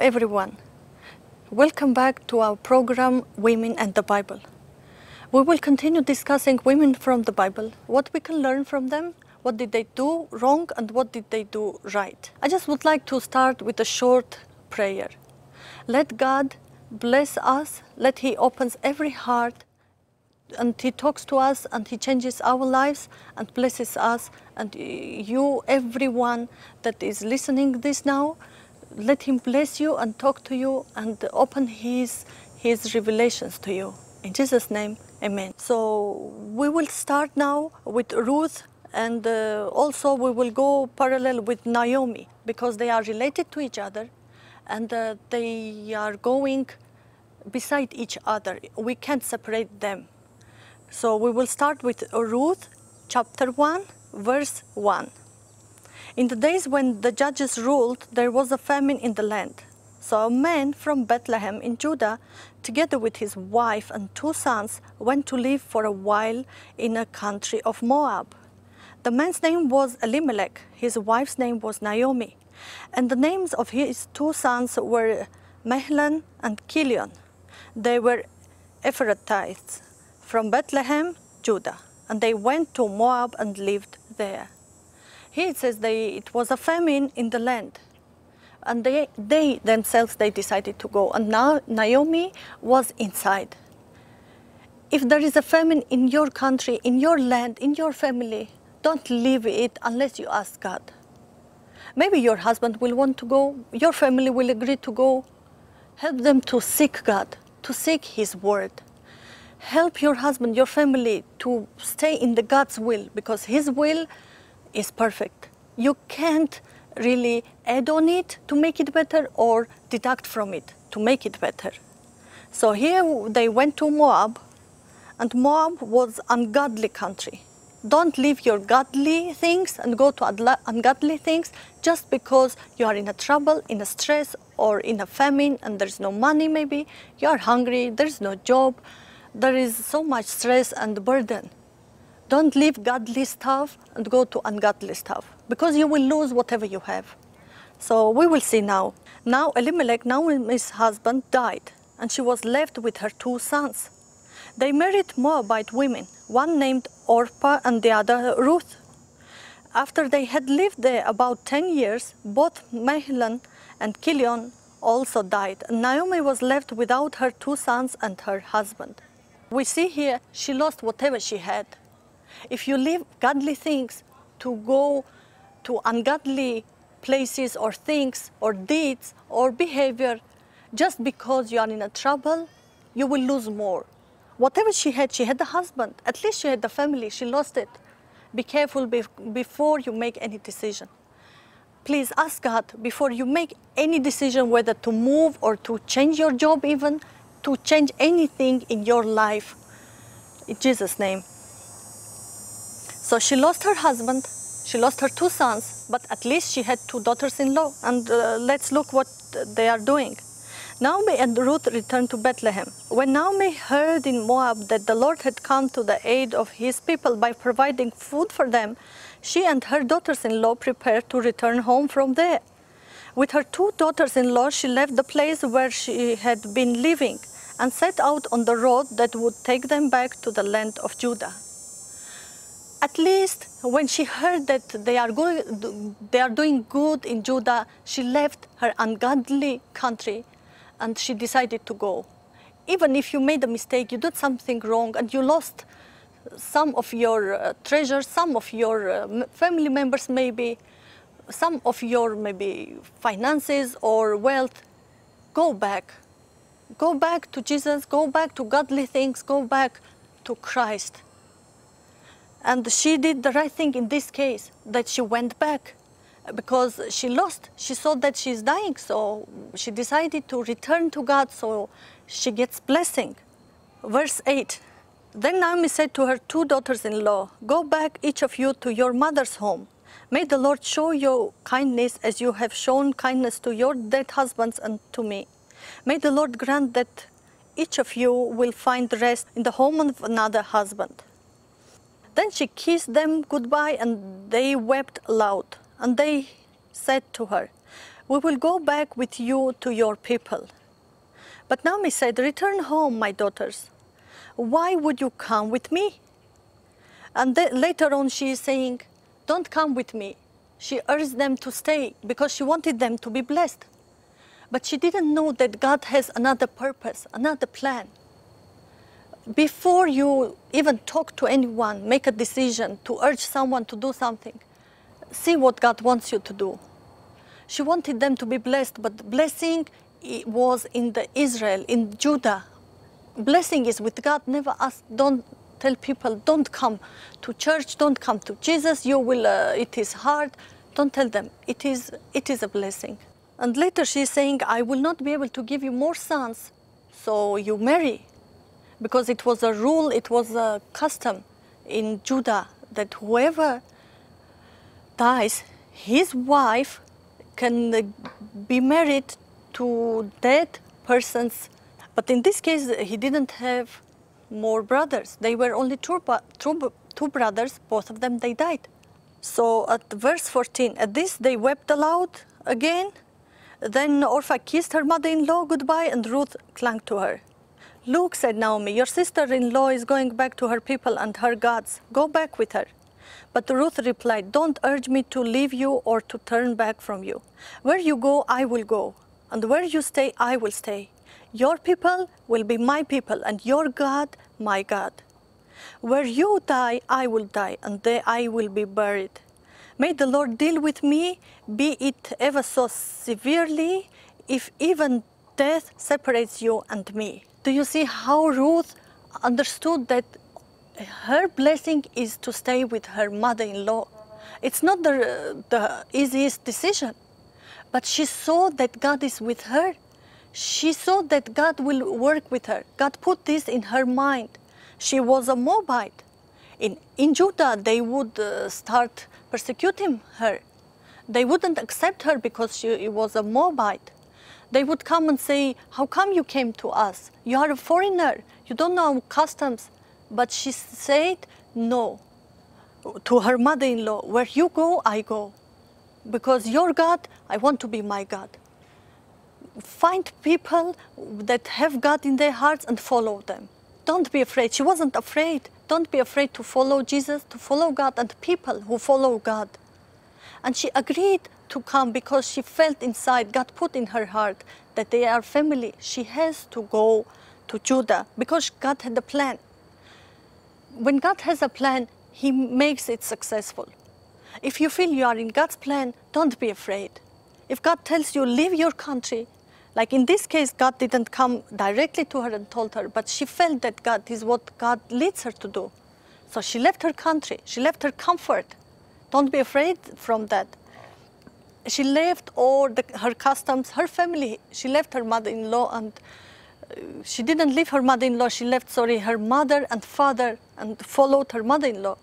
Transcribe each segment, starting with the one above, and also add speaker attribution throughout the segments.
Speaker 1: Everyone. Welcome back to our program Women in the Bible. We will continue discussing women from the Bible, what we can learn from them, what did they do wrong, and what did they do right. I just would like to start with a short prayer. Let God bless us, let He opens every heart and He talks to us and He changes our lives and blesses us and you, everyone that is listening this now, let Him bless you and talk to you and open His His revelations to you. In Jesus' name, Amen. So we will start now with Ruth and uh, also we will go parallel with Naomi because they are related to each other and uh, they are going beside each other. We can't separate them. So we will start with Ruth chapter 1, verse 1. In the days when the judges ruled, there was a famine in the land. So a man from Bethlehem in Judah, together with his wife and two sons, went to live for a while in a country of Moab. The man's name was Elimelech, his wife's name was Naomi, and the names of his two sons were Mahlon and Chilion. They were Ephrathites from Bethlehem, Judah, and they went to Moab and lived there. It says they, it was a famine in the land, and they, they themselves they decided to go, and now Naomi was inside. If there is a famine in your country, in your land, in your family, don't leave it unless you ask God. Maybe your husband will want to go, your family will agree to go. Help them to seek God, to seek His word. Help your husband, your family to stay in the God's will because His will is perfect. You can't really add on it to make it better or deduct from it to make it better. So here they went to Moab, and Moab was ungodly country. Don't leave your godly things and go to ungodly things just because you are in a trouble, in a stress, or in a famine, and there's no money. Maybe you are hungry, there's no job, there is so much stress and burden. Don't leave godly stuff and go to ungodly stuff because you will lose whatever you have. So we will see now. Now Elimelech, Naomi's husband, died, and she was left with her two sons. They married Moabite women, one named Orpah and the other Ruth. After they had lived there about 10 years, both Mahlon and Chilion also died, and Naomi was left without her two sons and her husband. We see here she lost whatever she had. If you leave godly things to go to ungodly places or things or deeds or behavior, just because you are in a trouble, you will lose more. Whatever she had, she had the husband. At least she had the family. She lost it. Be careful be before you make any decision. Please ask God before you make any decision whether to move or to change your job even, to change anything in your life. In Jesus' name. So she lost her husband, she lost her two sons, but at least she had two daughters-in-law. And uh, let's look what they are doing. Naomi and Ruth returned to Bethlehem. When Naomi heard in Moab that the Lord had come to the aid of his people by providing food for them, she and her daughters-in-law prepared to return home from there. With her two daughters-in-law, she left the place where she had been living and set out on the road that would take them back to the land of Judah. At least when she heard that they are, going, they are doing good in Judah, she left her ungodly country and she decided to go. Even if you made a mistake, you did something wrong and you lost some of your uh, treasures, some of your uh, family members maybe, some of your maybe finances or wealth, go back. Go back to Jesus, go back to godly things, go back to Christ. And she did the right thing in this case, that she went back because she lost. She saw that she's dying, so she decided to return to God so she gets blessing. Verse 8 Then Naomi said to her two daughters in law, Go back, each of you, to your mother's home. May the Lord show you kindness as you have shown kindness to your dead husbands and to me. May the Lord grant that each of you will find rest in the home of another husband. Then she kissed them goodbye and they wept aloud. And they said to her, We will go back with you to your people. But Naomi said, Return home, my daughters. Why would you come with me? And later on, she is saying, Don't come with me. She urged them to stay because she wanted them to be blessed. But she didn't know that God has another purpose, another plan. Before you even talk to anyone, make a decision to urge someone to do something, see what God wants you to do. She wanted them to be blessed, but blessing was in the Israel, in Judah. Blessing is with God. Never ask, don't tell people, don't come to church, don't come to Jesus. You will. Uh, it is hard. Don't tell them. It is. It is a blessing. And later she's saying, I will not be able to give you more sons, so you marry. Because it was a rule, it was a custom in Judah that whoever dies, his wife can be married to dead persons. But in this case, he didn't have more brothers. They were only two, two, two brothers, both of them, they died. So at verse 14, at this they wept aloud again then Orpah kissed her mother-in-law goodbye and Ruth clung to her. Look, said Naomi, your sister-in-law is going back to her people and her gods. Go back with her. But Ruth replied, Don't urge me to leave you or to turn back from you. Where you go, I will go, and where you stay, I will stay. Your people will be my people, and your God, my God. Where you die, I will die, and there I will be buried. May the Lord deal with me, be it ever so severely, if even death separates you and me. Do you see how Ruth understood that her blessing is to stay with her mother in law? It's not the, the easiest decision, but she saw that God is with her. She saw that God will work with her. God put this in her mind. She was a Moabite. In, in Judah, they would uh, start persecuting her. They wouldn't accept her because she was a Moabite. They would come and say, How come you came to us? You are a foreigner. You don't know customs. But she said, No. To her mother in law, Where you go, I go. Because your God, I want to be my God. Find people that have God in their hearts and follow them. Don't be afraid. She wasn't afraid. Don't be afraid to follow Jesus, to follow God and people who follow God. And she agreed to come because she felt inside, God put in her heart that they are family. She has to go to Judah because God had a plan. When God has a plan, He makes it successful. If you feel you are in God's plan, don't be afraid. If God tells you, leave your country, like in this case, God didn't come directly to her and told her, but she felt that God is what God leads her to do. So she left her country, she left her comfort. Don't be afraid from that. She left all the, her customs, her family. She left her mother-in-law and uh, she didn't leave her mother-in-law, she left, sorry, her mother and father and followed her mother-in-law.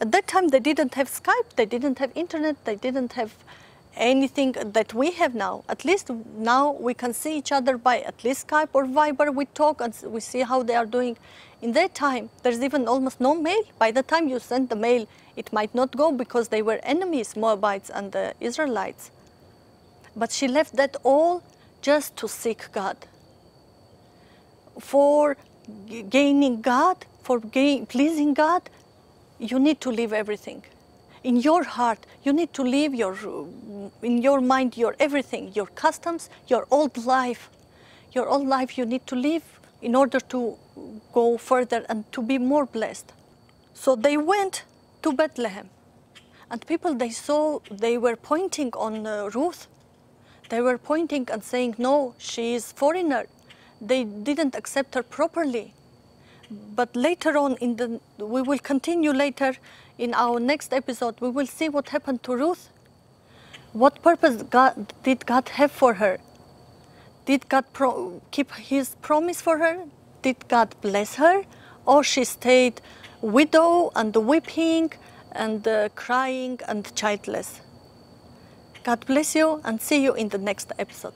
Speaker 1: At that time, they didn't have Skype, they didn't have internet, they didn't have anything that we have now. At least now we can see each other by at least Skype or Viber. We talk and we see how they are doing. In that time, there's even almost no mail. By the time you send the mail, it might not go because they were enemies, Moabites and the Israelites. But she left that all just to seek God. For gaining God, for pleasing God, you need to leave everything in your heart, you need to leave your, in your mind, your everything, your customs, your old life. Your old life you need to leave in order to go further and to be more blessed. So they went to Bethlehem. And people they saw, they were pointing on uh, Ruth. They were pointing and saying, no, she is foreigner. They didn't accept her properly. But later on, in the, we will continue later in our next episode, we will see what happened to Ruth. What purpose God, did God have for her? Did God keep his promise for her? Did God bless her? Or she stayed widow and weeping and uh, crying and childless? God bless you and see you in the next episode.